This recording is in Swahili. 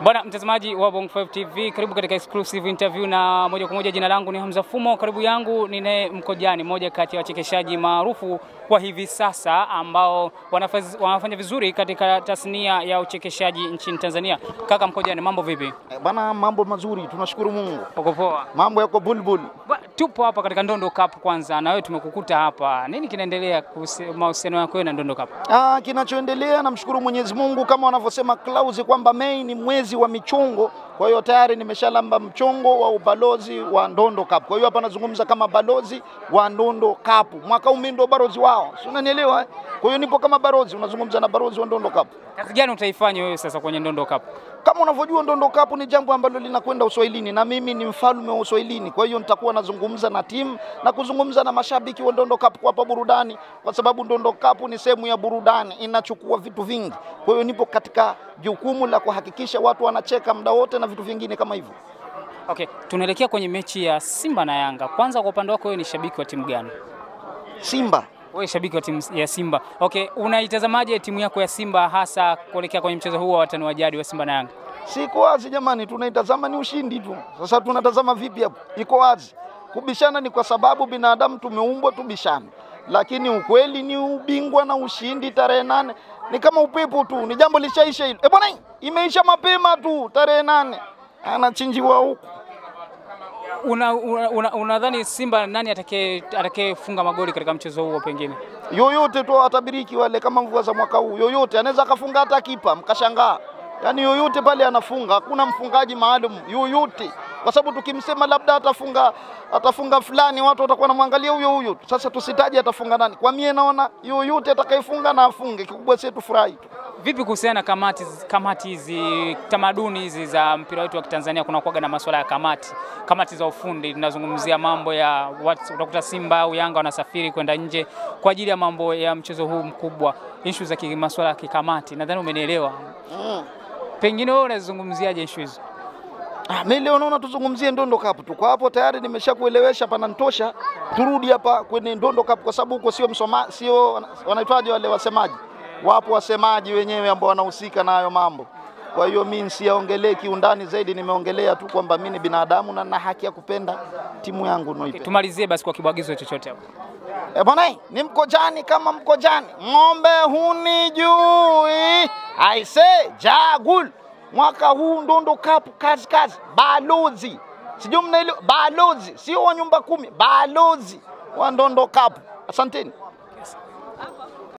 Bwana mtazamaji wa Bongo 5 TV, karibu katika exclusive interview na moja kwa moja. Jina langu ni Hamza Fumo, karibu yangu ni naye Mkojani, moja kati ya wachekeshaji maarufu kwa hivi sasa ambao wanafaz, wanafanya vizuri katika tasnia ya uchekeshaji nchini Tanzania. Kaka Mkojani, mambo vipi? Bwana, Bana, mambo mazuri, tunashukuru Mungu, Uko poa? mambo yako bulbul. Tupo hapa katika Ndondo Cup kwanza, na wewe tumekukuta hapa. Nini kinaendelea mahusiano yako na Ndondo Cup? Ah, kinachoendelea namshukuru Mwenyezi Mungu kama wanavyosema Klausi kwamba Mei ni mwezi wa michongo. Kwa hiyo tayari nimeshalamba mchongo wa ubalozi wa Ndondo Cup. Kwa hiyo hapa nazungumza kama balozi wa Ndondo Cup. Mwaka huu mimi barozi wao, si unanielewa? eh? Kwa hiyo nipo kama barozi, unazungumza na balozi wa Ndondo Cup. Kazi gani utaifanya wewe sasa kwenye Ndondo Cup? Kama unavyojua Ndondo Cup ni jambo ambalo linakwenda Uswahilini na mimi ni mfalme wa Uswahilini. Kwa hiyo nitakuwa nazungumza na timu na kuzungumza na mashabiki wa Ndondo Cup kuwapa burudani, kwa sababu Ndondo Cup ni sehemu ya burudani, inachukua vitu vingi. Kwa hiyo nipo katika jukumu la kuhakikisha watu wanacheka muda wote na vitu vingine kama hivyo. Okay, tunaelekea kwenye mechi ya Simba na Yanga. Kwanza kwa upande wako wewe ni shabiki wa timu gani? Simba Wewe shabiki wa timu ya Simba. Okay, unaitazamaje timu yako ya Simba hasa kuelekea kwenye mchezo huu wa watani wa jadi wa Simba na Yanga? siko wazi jamani, tunaitazama ni ushindi tu. Sasa tunatazama vipi hapo? Iko wazi. Kubishana ni kwa sababu binadamu tumeumbwa tubishane, lakini ukweli ni ubingwa na ushindi tarehe nane ni kama upepo tu, ni jambo lishaisha hilo. Eh bwana, imeisha mapema tu tarehe nane, anachinjiwa huku. Unadhani una, una, una Simba nani atakayefunga magoli katika mchezo huo pengine? Yoyote tu watabiriki wale, kama mvua za mwaka huu, yoyote anaweza akafunga hata kipa, mkashangaa. Yaani yoyote pale anafunga, hakuna mfungaji maalum yoyote, kwa sababu tukimsema labda atafunga atafunga fulani, watu watakuwa wanamwangalia huyo huyo. Sasa tusitaje atafunga nani. Kwa mie naona yoyote atakayefunga na afunge, kikubwa sisi tufurahi tu. Vipi kuhusiana na kamati kamati hizi tamaduni hizi za mpira wetu wa Kitanzania, kuna kuwaga na masuala ya kamati kamati za ufundi, tunazungumzia mambo ya watu, utakuta Simba au Yanga wanasafiri kwenda nje kwa ajili ya mambo ya mchezo huu mkubwa, ishu za masuala ya kikamati. Nadhani umenielewa. Mm. Pengine wewe unazungumziaje ishu hizo? Ah, mimi leo naona tuzungumzie Ndondo Cup tu. Kwa hapo tayari nimeshakuelewesha panantosha. Turudi hapa kwenye Ndondo Cup kwa sababu huko sio msoma, sio wanaitwaje wale wasemaji. Wapo wasemaji wenyewe ambao wanahusika na hayo mambo. Kwa hiyo mi nsiyaongelee kiundani zaidi, nimeongelea tu kwamba mi ni binadamu na nina haki ya kupenda timu yangu Okay, Tumalizie basi kwa kibwagizo chochote hapo. E bwana, ni mkojani kama mkojani, ng'ombe hunijui. Aise jagul, mwaka huu Ndundu Cup kazi kazi, balozi sijui mnaelewa, balozi sio wa nyumba kumi, balozi wa Ndondo Cup. Asanteni.